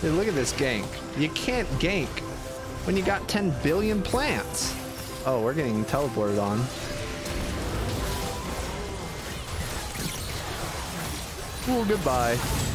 Dude, look at this gank. You can't gank when you got 10 billion plants. Oh, we're getting teleported on. Well, goodbye.